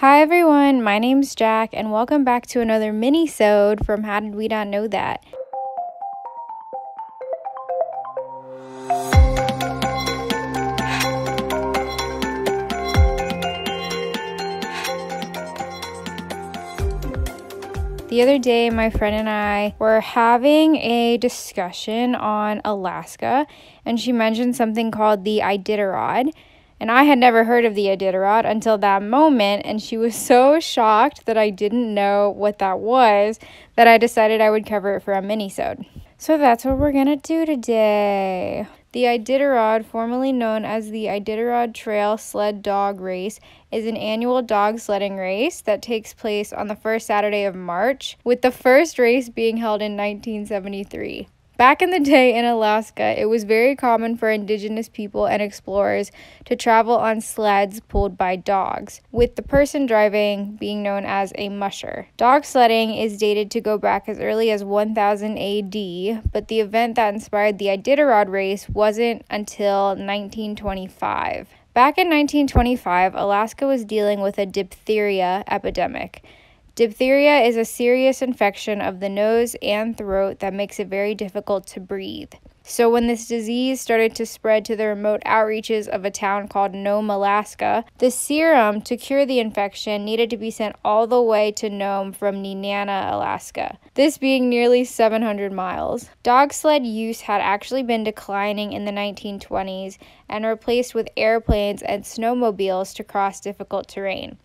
Hi everyone, my name's Jack and welcome back to another mini-sode from How Did We Not Know That? The other day, my friend and I were having a discussion on Alaska, and she mentioned something called the Iditarod. And I had never heard of the Iditarod until that moment, and she was so shocked that I didn't know what that was that I decided I would cover it for a mini-sode. So that's what we're gonna do today. The Iditarod, formerly known as the Iditarod Trail Sled Dog Race, is an annual dog sledding race that takes place on the first Saturday of March, with the first race being held in 1973. Back in the day in Alaska, it was very common for indigenous people and explorers to travel on sleds pulled by dogs, with the person driving being known as a musher. Dog sledding is dated to go back as early as 1000 AD, but the event that inspired the Iditarod race wasn't until 1925. Back in 1925, Alaska was dealing with a diphtheria epidemic. Diphtheria is a serious infection of the nose and throat that makes it very difficult to breathe. So, when this disease started to spread to the remote outreaches of a town called Nome, Alaska, the serum to cure the infection needed to be sent all the way to Nome from Nenana, Alaska, this being nearly 700 miles. Dog sled use had actually been declining in the 1920s and replaced with airplanes and snowmobiles to cross difficult terrain.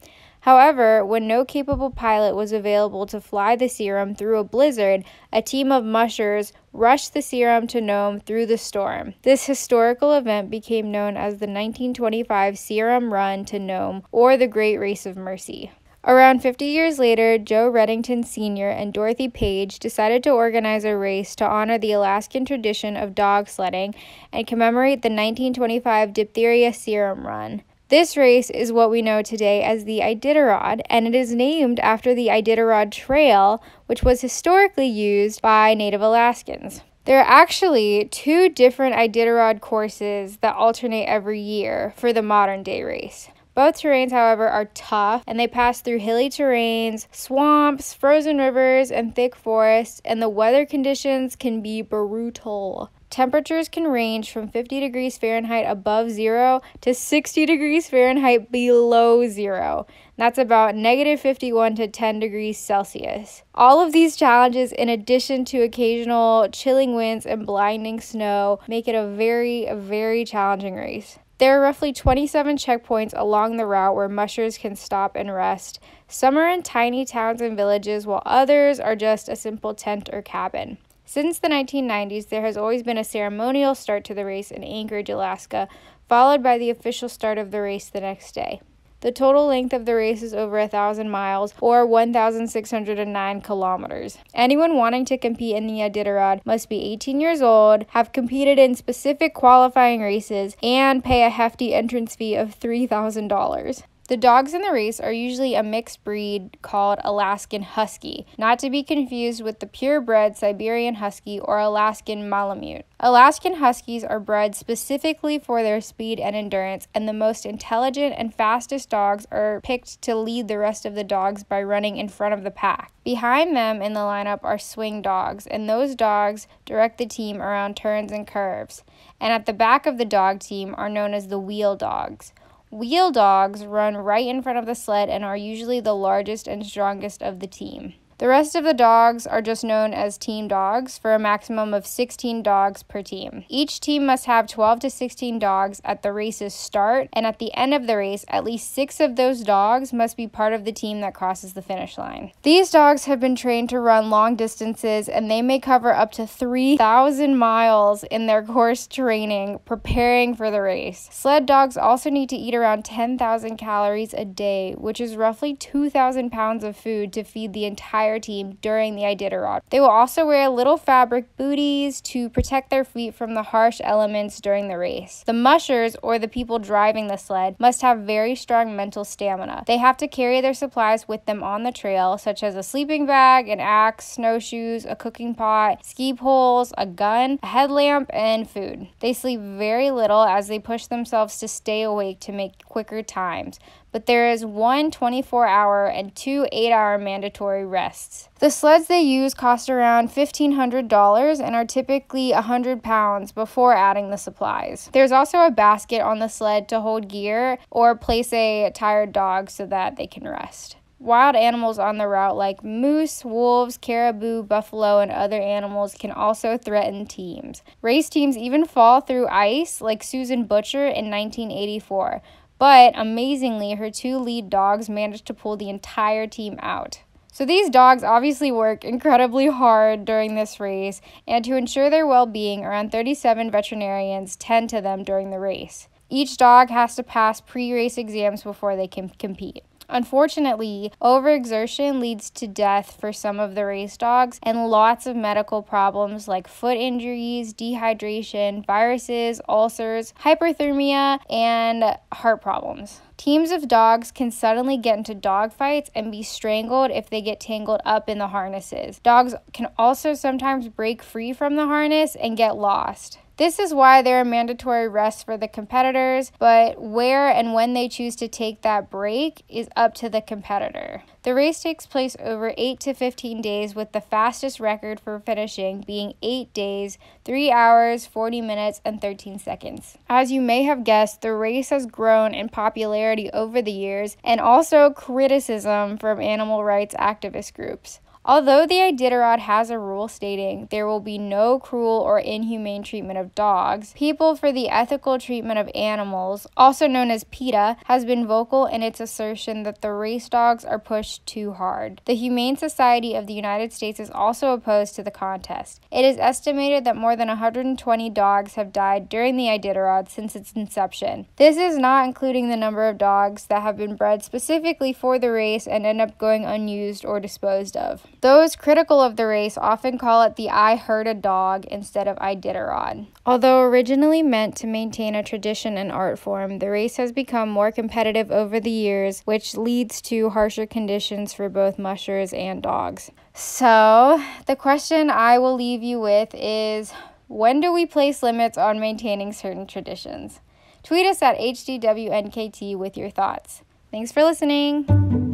However, when no capable pilot was available to fly the serum through a blizzard, a team of mushers rushed the serum to Nome through the storm. This historical event became known as the 1925 Serum Run to Nome or the Great Race of Mercy. Around 50 years later, Joe Redington Sr. and Dorothy Page decided to organize a race to honor the Alaskan tradition of dog sledding and commemorate the 1925 Diphtheria Serum Run. This race is what we know today as the Iditarod, and it is named after the Iditarod Trail, which was historically used by Native Alaskans. There are actually two different Iditarod courses that alternate every year for the modern day race. Both terrains, however, are tough and they pass through hilly terrains, swamps, frozen rivers, and thick forests, and the weather conditions can be brutal. Temperatures can range from 50 degrees Fahrenheit above zero to 60 degrees Fahrenheit below zero. That's about negative 51 to 10 degrees Celsius. All of these challenges, in addition to occasional chilling winds and blinding snow, make it a very, very challenging race. There are roughly 27 checkpoints along the route where mushers can stop and rest. Some are in tiny towns and villages, while others are just a simple tent or cabin. Since the 1990s, there has always been a ceremonial start to the race in Anchorage, Alaska, followed by the official start of the race the next day. The total length of the race is over 1,000 miles or 1,609 kilometers. Anyone wanting to compete in the Iditarod must be 18 years old, have competed in specific qualifying races, and pay a hefty entrance fee of $3,000. The dogs in the race are usually a mixed breed called Alaskan Husky, not to be confused with the purebred Siberian Husky or Alaskan Malamute. Alaskan Huskies are bred specifically for their speed and endurance, and the most intelligent and fastest dogs are picked to lead the rest of the dogs by running in front of the pack. Behind them in the lineup are swing dogs, and those dogs direct the team around turns and curves. And at the back of the dog team are known as the wheel dogs. Wheel dogs run right in front of the sled and are usually the largest and strongest of the team. The rest of the dogs are just known as team dogs for a maximum of 16 dogs per team. Each team must have 12 to 16 dogs at the race's start, and at the end of the race, at least six of those dogs must be part of the team that crosses the finish line. These dogs have been trained to run long distances and they may cover up to 3,000 miles in their course training preparing for the race. Sled dogs also need to eat around 10,000 calories a day, which is roughly 2,000 pounds of food to feed the entire team during the Iditarod. They will also wear little fabric booties to protect their feet from the harsh elements during the race. The mushers, or the people driving the sled, must have very strong mental stamina. They have to carry their supplies with them on the trail, such as a sleeping bag, an axe, snowshoes, a cooking pot, ski poles, a gun, a headlamp, and food. They sleep very little as they push themselves to stay awake to make quicker times but there is one 24 hour and two 8 hour mandatory rests. The sleds they use cost around $1,500 and are typically 100 pounds before adding the supplies. There's also a basket on the sled to hold gear or place a tired dog so that they can rest. Wild animals on the route, like moose, wolves, caribou, buffalo, and other animals, can also threaten teams. Race teams even fall through ice, like Susan Butcher in 1984. But amazingly, her two lead dogs managed to pull the entire team out. So these dogs obviously work incredibly hard during this race, and to ensure their well being, around 37 veterinarians tend to them during the race. Each dog has to pass pre race exams before they can compete. Unfortunately, overexertion leads to death for some of the race dogs and lots of medical problems like foot injuries, dehydration, viruses, ulcers, hyperthermia, and heart problems. Teams of dogs can suddenly get into dog fights and be strangled if they get tangled up in the harnesses. Dogs can also sometimes break free from the harness and get lost. This is why there are mandatory rests for the competitors, but where and when they choose to take that break is up to the competitor. The race takes place over 8 to 15 days, with the fastest record for finishing being 8 days, 3 hours, 40 minutes, and 13 seconds. As you may have guessed, the race has grown in popularity over the years and also criticism from animal rights activist groups. Although the Iditarod has a rule stating there will be no cruel or inhumane treatment of dogs, People for the Ethical Treatment of Animals, also known as PETA, has been vocal in its assertion that the race dogs are pushed too hard. The Humane Society of the United States is also opposed to the contest. It is estimated that more than 120 dogs have died during the Iditarod since its inception. This is not including the number of dogs that have been bred specifically for the race and end up going unused or disposed of. Those critical of the race often call it the I heard a dog instead of Iditarod. Although originally meant to maintain a tradition and art form, the race has become more competitive over the years, which leads to harsher conditions for both mushers and dogs. So, the question I will leave you with is when do we place limits on maintaining certain traditions? Tweet us at HDWNKT with your thoughts. Thanks for listening.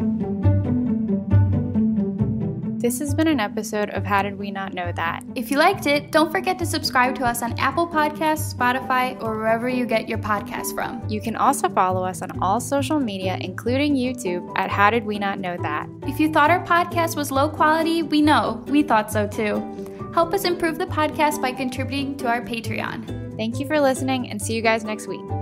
This has been an episode of How Did We Not Know That? If you liked it, don't forget to subscribe to us on Apple Podcasts, Spotify, or wherever you get your podcasts from. You can also follow us on all social media, including YouTube, at How Did We Not Know That? If you thought our podcast was low quality, we know. We thought so too. Help us improve the podcast by contributing to our Patreon. Thank you for listening and see you guys next week.